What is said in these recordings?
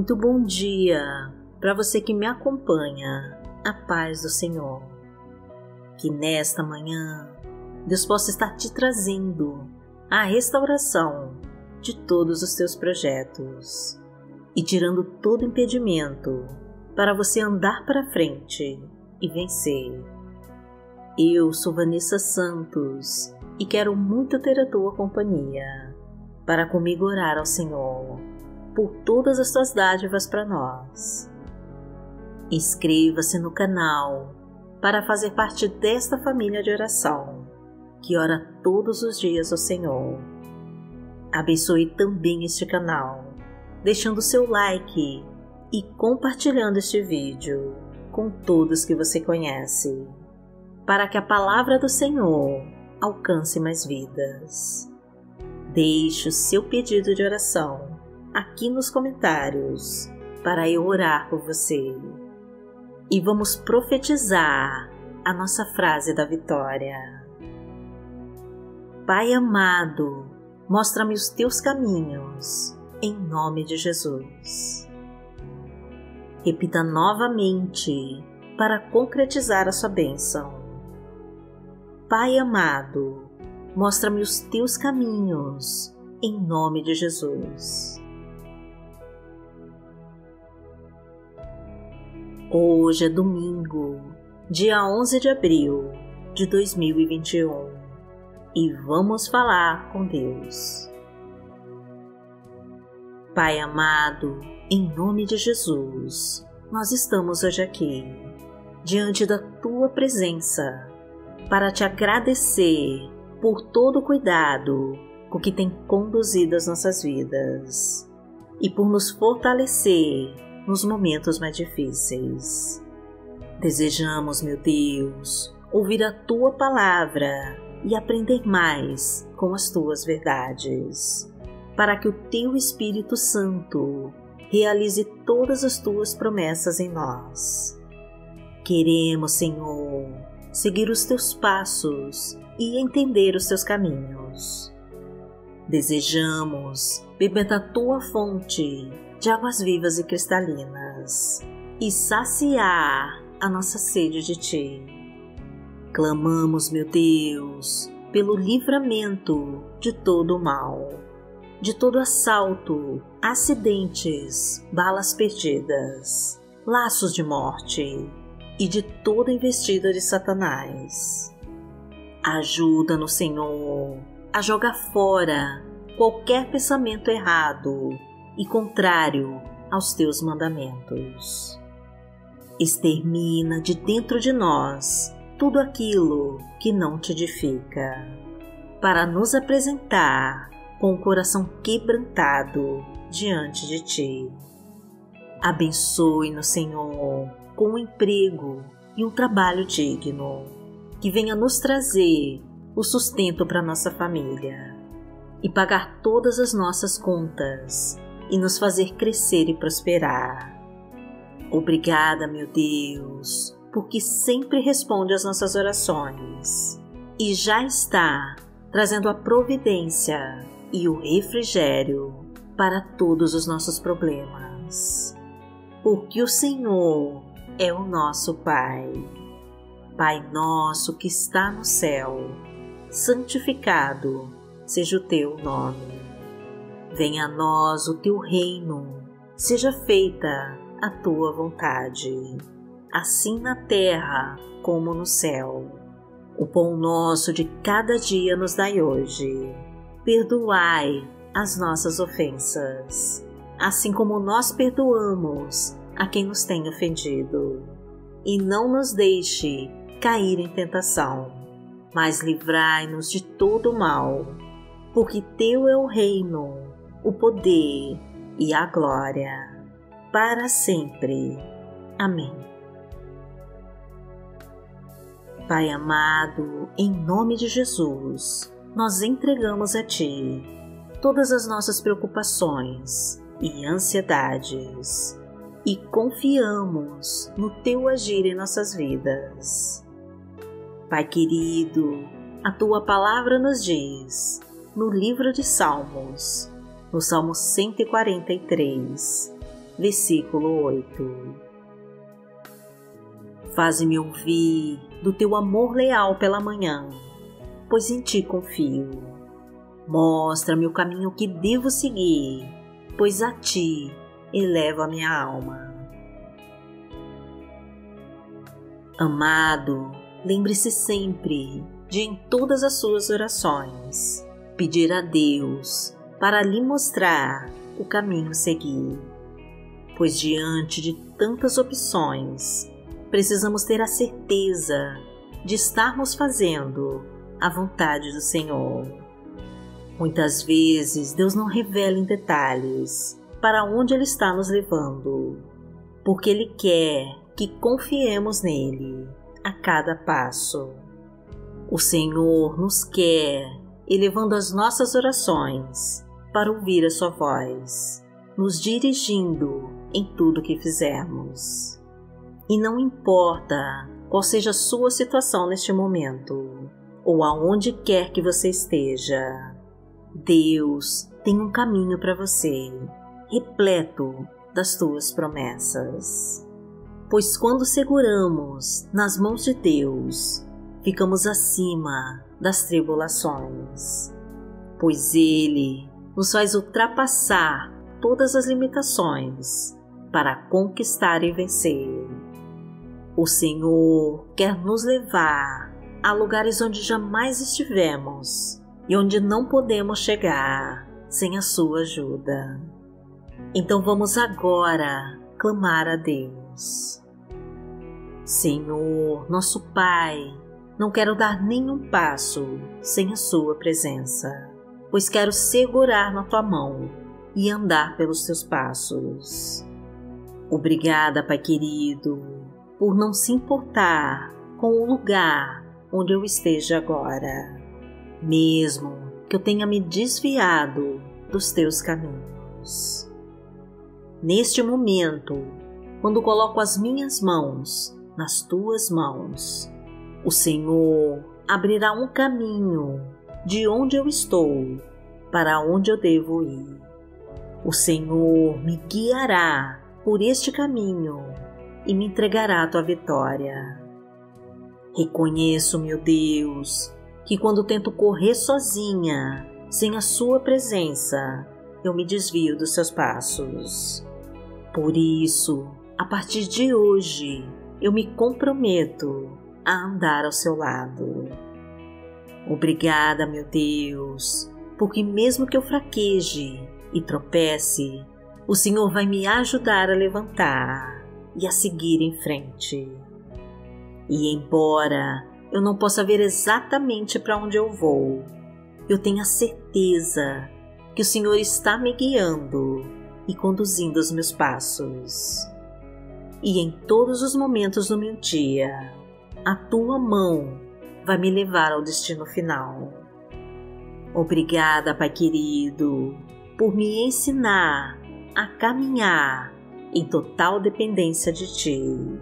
Muito bom dia para você que me acompanha. A paz do Senhor. Que nesta manhã Deus possa estar te trazendo a restauração de todos os teus projetos e tirando todo impedimento para você andar para frente e vencer. Eu sou Vanessa Santos e quero muito ter a tua companhia para comigo orar ao Senhor por todas as tuas dádivas para nós. Inscreva-se no canal para fazer parte desta família de oração que ora todos os dias ao Senhor. Abençoe também este canal, deixando seu like e compartilhando este vídeo com todos que você conhece, para que a palavra do Senhor alcance mais vidas. Deixe o seu pedido de oração aqui nos comentários para eu orar por você. E vamos profetizar a nossa frase da vitória. Pai amado, mostra-me os teus caminhos, em nome de Jesus. Repita novamente para concretizar a sua bênção. Pai amado, mostra-me os teus caminhos, em nome de Jesus. Hoje é domingo, dia 11 de abril de 2021 e vamos falar com Deus. Pai amado, em nome de Jesus, nós estamos hoje aqui, diante da tua presença, para te agradecer por todo o cuidado com que tem conduzido as nossas vidas e por nos fortalecer nos momentos mais difíceis. Desejamos, meu Deus, ouvir a tua palavra e aprender mais com as tuas verdades, para que o teu Espírito Santo realize todas as tuas promessas em nós. Queremos, Senhor, seguir os teus passos e entender os teus caminhos. Desejamos beber da tua fonte de águas vivas e cristalinas e saciar a nossa sede de ti. Clamamos, meu Deus, pelo livramento de todo o mal, de todo assalto, acidentes, balas perdidas, laços de morte e de toda investida de Satanás. Ajuda-nos, Senhor, a jogar fora qualquer pensamento errado e contrário aos teus mandamentos. Extermina de dentro de nós tudo aquilo que não te edifica, para nos apresentar com o coração quebrantado diante de ti. Abençoe-nos, Senhor, com um emprego e um trabalho digno que venha nos trazer o sustento para nossa família e pagar todas as nossas contas e nos fazer crescer e prosperar. Obrigada, meu Deus, porque sempre responde às nossas orações e já está trazendo a providência e o refrigério para todos os nossos problemas. Porque o Senhor é o nosso Pai. Pai nosso que está no céu, santificado seja o teu nome. Venha a nós o teu reino, seja feita a tua vontade, assim na terra como no céu. O pão nosso de cada dia nos dai hoje. Perdoai as nossas ofensas, assim como nós perdoamos a quem nos tem ofendido. E não nos deixe cair em tentação, mas livrai-nos de todo mal, porque Teu é o reino, o poder e a glória, para sempre. Amém. Pai amado, em nome de Jesus, nós entregamos a Ti todas as nossas preocupações e ansiedades e confiamos no Teu agir em nossas vidas. Pai querido, a tua palavra nos diz, no livro de Salmos, no Salmo 143, versículo 8. Faze-me ouvir do teu amor leal pela manhã, pois em ti confio. Mostra-me o caminho que devo seguir, pois a ti elevo a minha alma. Amado, lembre-se sempre de, em todas as suas orações, pedir a Deus para lhe mostrar o caminho a seguir. Pois diante de tantas opções, precisamos ter a certeza de estarmos fazendo a vontade do Senhor. Muitas vezes Deus não revela em detalhes para onde Ele está nos levando, porque Ele quer que confiemos nele a cada passo. O Senhor nos quer elevando as nossas orações para ouvir a Sua voz, nos dirigindo em tudo que fizermos. E não importa qual seja a sua situação neste momento, ou aonde quer que você esteja, Deus tem um caminho para você, repleto das tuas promessas. Pois quando seguramos nas mãos de Deus, ficamos acima das tribulações, pois Ele nos faz ultrapassar todas as limitações para conquistar e vencer. O Senhor quer nos levar a lugares onde jamais estivemos e onde não podemos chegar sem a Sua ajuda. Então vamos agora clamar a Deus. Senhor, nosso Pai, não quero dar nenhum passo sem a Sua presença, pois quero segurar na Tua mão e andar pelos Teus passos. Obrigada, Pai querido, por não se importar com o lugar onde eu esteja agora, mesmo que eu tenha me desviado dos Teus caminhos. Neste momento, quando coloco as minhas mãos nas tuas mãos. O Senhor abrirá um caminho de onde eu estou para onde eu devo ir. O Senhor me guiará por este caminho e me entregará a tua vitória. Reconheço, meu Deus, que quando tento correr sozinha, sem a Sua presença, eu me desvio dos seus passos. Por isso, a partir de hoje, eu me comprometo a andar ao seu lado. Obrigada, meu Deus, porque mesmo que eu fraqueje e tropece, o Senhor vai me ajudar a levantar e a seguir em frente. E embora eu não possa ver exatamente para onde eu vou, eu tenho a certeza que o Senhor está me guiando e conduzindo os meus passos e em todos os momentos do meu dia, a tua mão vai me levar ao destino final. Obrigada, Pai querido, por me ensinar a caminhar em total dependência de Ti,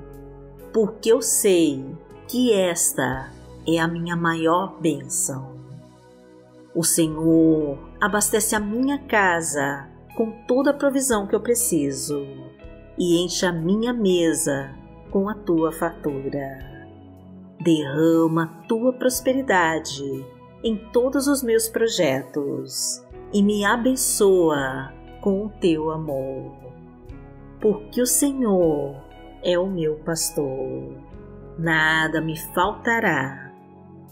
porque eu sei que esta é a minha maior bênção. O Senhor abastece a minha casa com toda a provisão que eu preciso e enche a minha mesa com a tua fartura. Derrama tua prosperidade em todos os meus projetos e me abençoa com o teu amor. Porque o Senhor é o meu pastor, nada me faltará.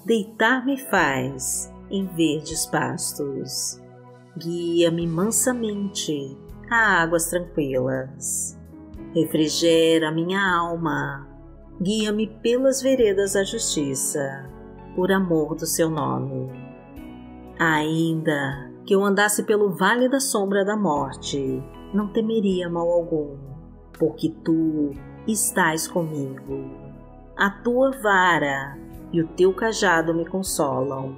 Deitar-me faz em verdes pastos. Guia-me mansamente a águas tranquilas refrigera minha alma, guia-me pelas veredas da justiça, por amor do seu nome. Ainda que eu andasse pelo vale da sombra da morte, não temeria mal algum, porque tu estás comigo. A tua vara e o teu cajado me consolam.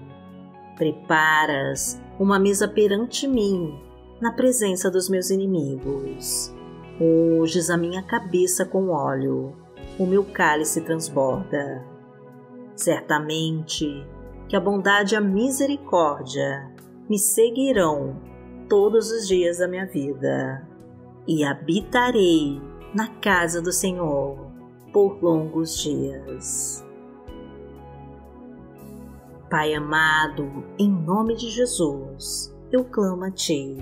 Preparas uma mesa perante mim, na presença dos meus inimigos Unges a minha cabeça com óleo, o meu cálice transborda. Certamente que a bondade e a misericórdia me seguirão todos os dias da minha vida, e habitarei na casa do Senhor por longos dias. Pai amado, em nome de Jesus, eu clamo a Ti,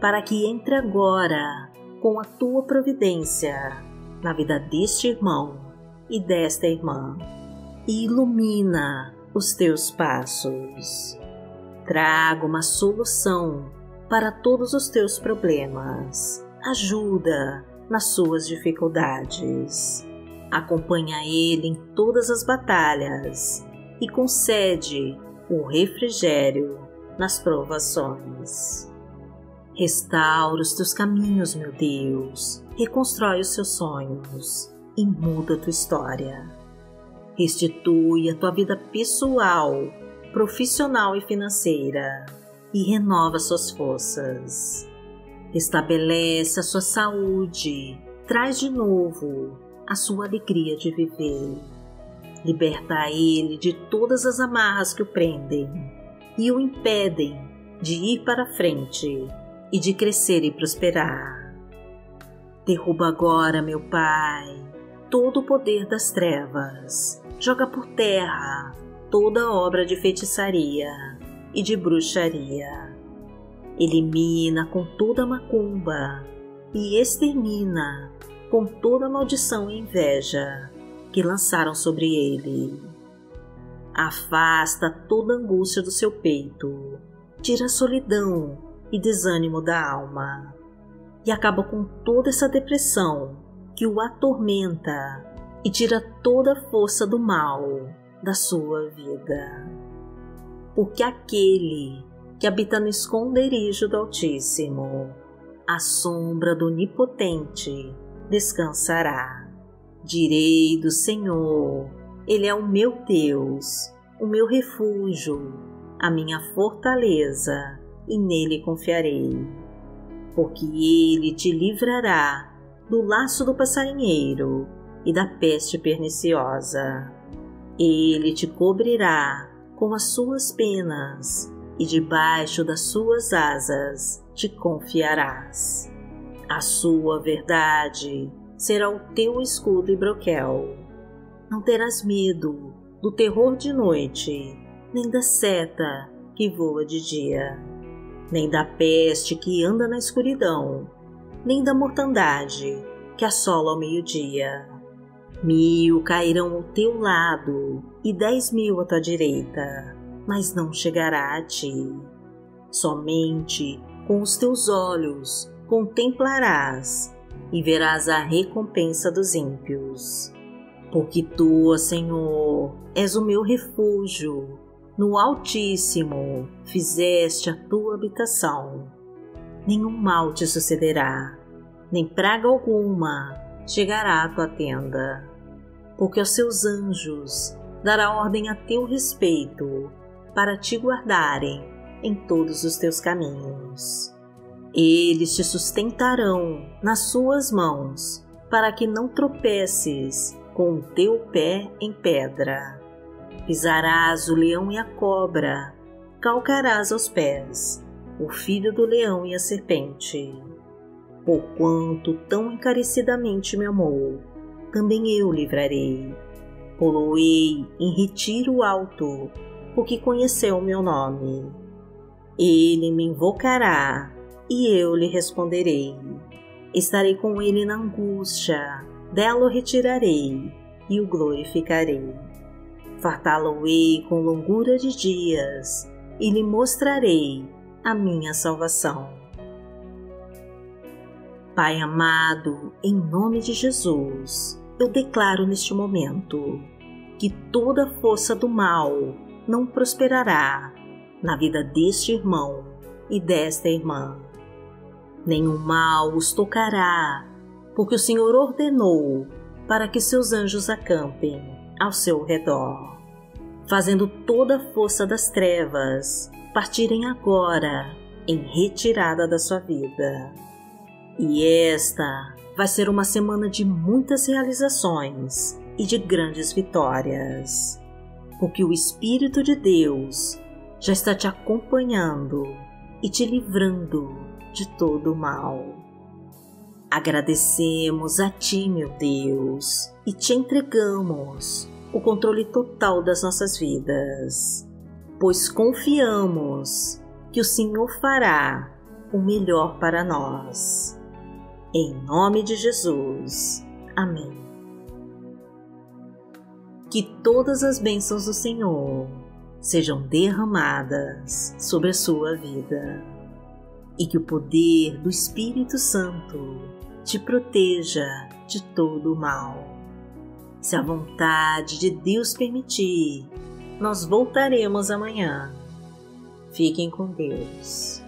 para que entre agora com a Tua providência na vida deste irmão e desta irmã e ilumina os Teus passos. Traga uma solução para todos os teus problemas. Ajuda nas suas dificuldades. Acompanha ele em todas as batalhas e concede o refrigério nas provações. Restaura os teus caminhos, meu Deus, reconstrói os seus sonhos e muda a tua história. Restitui a tua vida pessoal, profissional e financeira e renova suas forças. Estabelece a sua saúde, traz de novo a sua alegria de viver. Liberta ele de todas as amarras que o prendem e o impedem de ir para frente e de crescer e prosperar. Derruba agora, meu Pai, todo o poder das trevas. Joga por terra toda obra de feitiçaria e de bruxaria. Elimina com toda macumba e extermina com toda maldição e inveja que lançaram sobre ele. Afasta toda angústia do seu peito, tira a solidão e desânimo da alma e acaba com toda essa depressão que o atormenta e tira toda a força do mal da sua vida porque aquele que habita no esconderijo do Altíssimo, à sombra do Onipotente, descansará. Direi do Senhor, Ele é o meu Deus, o meu refúgio, a minha fortaleza, e nele confiarei. Porque Ele te livrará do laço do passarinheiro e da peste perniciosa. Ele te cobrirá com as suas penas, e debaixo das suas asas te confiarás. A sua verdade será o teu escudo e broquel. Não terás medo do terror de noite, nem da seta que voa de dia, nem da peste que anda na escuridão, nem da mortandade que assola ao meio-dia. Mil cairão ao teu lado e dez mil à tua direita, mas não chegará a ti. Somente com os teus olhos contemplarás e verás a recompensa dos ímpios. Porque tu, Senhor, és o meu refúgio, no Altíssimo fizeste a tua habitação. Nenhum mal te sucederá, nem praga alguma chegará à tua tenda porque aos seus anjos dará ordem a teu respeito, para te guardarem em todos os teus caminhos. Eles te sustentarão nas suas mãos, para que não tropeces com o teu pé em pedra. Pisarás o leão e a cobra, calcarás aos pés o filho do leão e a serpente. Porquanto tão encarecidamente me amou, também eu livrarei. Poloei em retiro alto, porque conheceu meu nome. Ele me invocará e eu lhe responderei. Estarei com ele na angústia, dela o retirarei e o glorificarei. Fartá-lo-ei com longura de dias e lhe mostrarei a minha salvação. Pai amado, em nome de Jesus, eu declaro neste momento que toda força do mal não prosperará na vida deste irmão e desta irmã. Nenhum mal os tocará, porque o Senhor ordenou para que seus anjos acampem ao seu redor, fazendo toda a força das trevas partirem agora em retirada da sua vida. E esta vai ser uma semana de muitas realizações e de grandes vitórias, porque o Espírito de Deus já está te acompanhando e te livrando de todo o mal. Agradecemos a Ti, meu Deus, e te entregamos o controle total das nossas vidas, pois confiamos que o Senhor fará o melhor para nós. Em nome de Jesus. Amém. Que todas as bênçãos do Senhor sejam derramadas sobre a sua vida e que o poder do Espírito Santo te proteja de todo o mal. Se a vontade de Deus permitir, nós voltaremos amanhã. Fiquem com Deus.